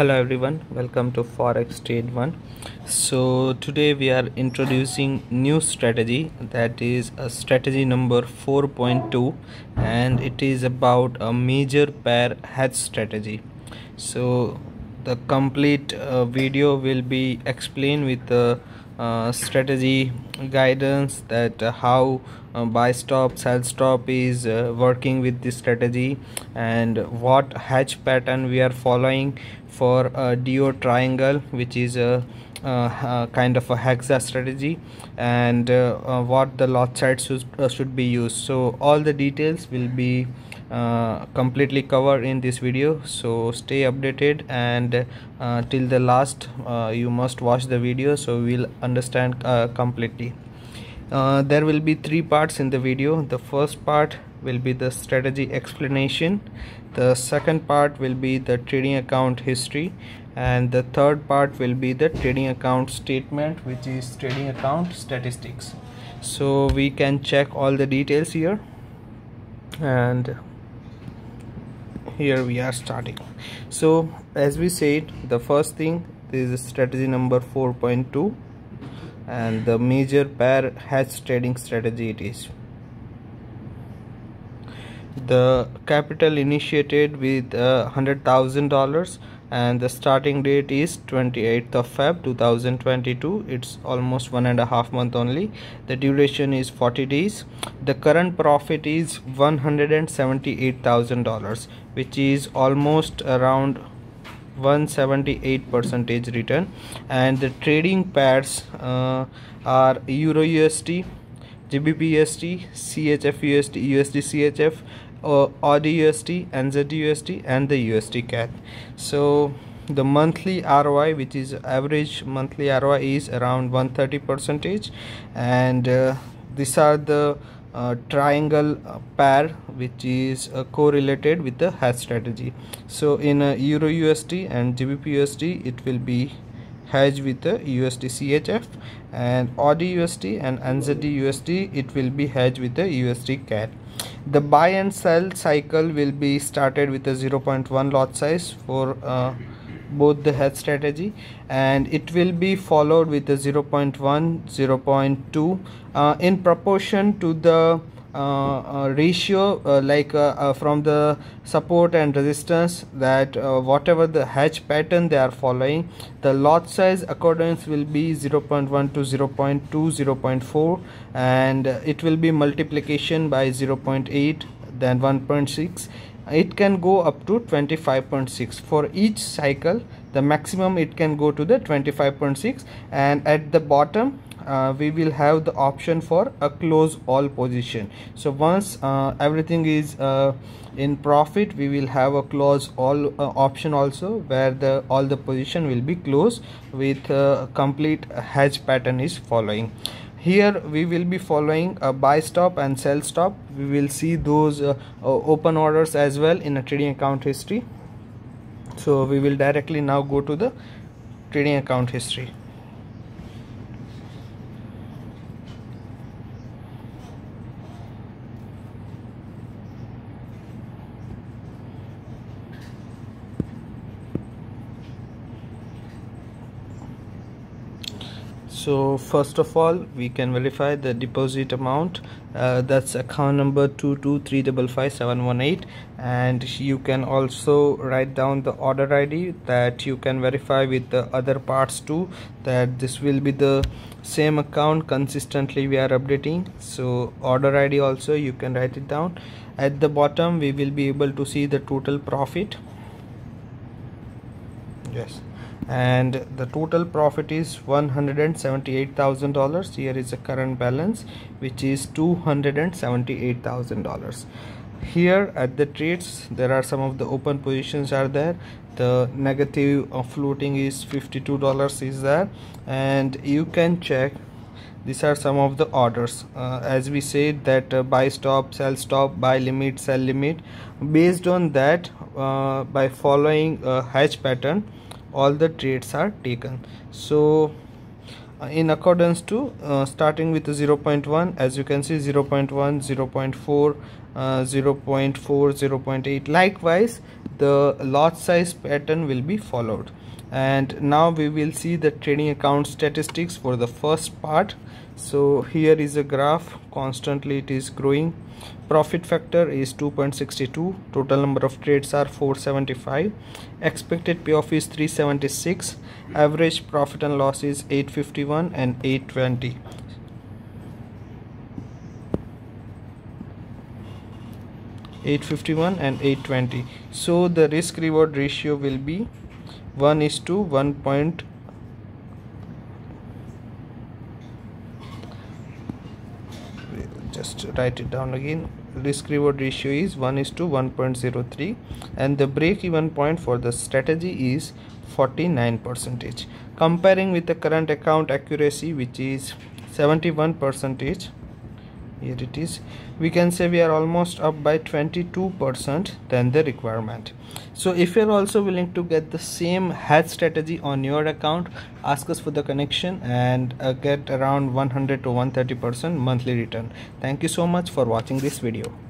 hello everyone. Welcome to forex trade one. So today we are introducing new strategy. That is a strategy number 4.2 and it is about a major pair hedge strategy. So the complete uh, video will be explained with the uh, strategy guidance that uh, how uh, buy stop sell stop is uh, working with this strategy and what hedge pattern we are following for a DO triangle which is a uh, kind of a hexa strategy and uh, what the lot size should, should be used. So all the details will be uh, completely covered in this video. So stay updated and uh, till the last uh, you must watch the video so we'll understand uh, completely. Uh, there will be three parts in the video. The first part will be the strategy explanation. The second part will be the trading account history. And the third part will be the trading account statement which is trading account statistics. So we can check all the details here. And here we are starting. So as we said the first thing is strategy number 4.2 and the major pair hedge trading strategy it is. The capital initiated with uh, hundred thousand dollars and the starting date is 28th of Feb 2022 it's almost one and a half month only. The duration is 40 days. The current profit is 178 thousand dollars which is almost around 178 percentage return. And the trading pairs uh, are euro usd gbp usd chf usd usd chf uh, AUD USD, USD, and the USD CAD. So the monthly ROI, which is average monthly ROI, is around 130 percentage, and uh, these are the uh, triangle uh, pair which is uh, correlated with the hedge strategy so in euro usd and gbp usd it will be hedged with the usd chf and aud usd and nzd usd it will be hedged with the usd cad the buy and sell cycle will be started with a 0.1 lot size for uh, both the hedge strategy and it will be followed with a 0.1 0.2 uh, in proportion to the Uh, ratio uh, like uh, uh, from the support and resistance that whatever the hedge pattern they are following the lot size accordance will be 0.1 to 0.2 0.4 and it will be multiplication by 0.8 then 1.6 it can go up to 25.6 for each cycle the maximum it can go to the 25.6 and at the bottom uh, we will have the option for a close all position. So once uh, everything is uh, in profit we will have a close all uh, option also where the all the position will be closed with uh, complete hedge pattern is following. Here we will be following a buy stop and sell stop. We will see those uh, open orders as well in a trading account history. So we will directly now go to the trading account history so first of all we can verify the deposit amount. Uh, that's account number 223555718 and you can also write down the order id that you can verify with the other parts too that this will be the same account consistently we are updating. So order id also you can write it down. At the bottom we will be able to see the total profit yes. And the total profit is $178,000 here is the current balance which is $278,000 here at the trades there are some of the open positions are there. The negative floating is $52 is there. And you can check these are some of the orders. Uh, as we said that uh, buy stop sell stop buy limit sell limit. Based on that uh, by following a pattern all the trades are taken. So uh, in accordance to uh, starting with 0.1 as you can see 0.1 0.4 uh, 0 0.4 0 0.8 likewise the lot size pattern will be followed and now we will see the trading account statistics for the first part. So here is a graph. Constantly it is growing. Profit factor is 2.62 total number of trades are 475 expected payoff is 376 average profit and loss is 851 and 820 851 and 820 so the risk reward ratio will be 1 is to 1 point just write it down again. Risk reward ratio is 1 is to 1.03 and the break even point for the strategy is 49 percentage. Comparing with the current account accuracy which is 71 percentage here it is. We can say we are almost up by 22 percent than the requirement. So if you're also willing to get the same hedge strategy on your account ask us for the connection and uh, get around 100 to 130 percent monthly return. Thank you so much for watching this video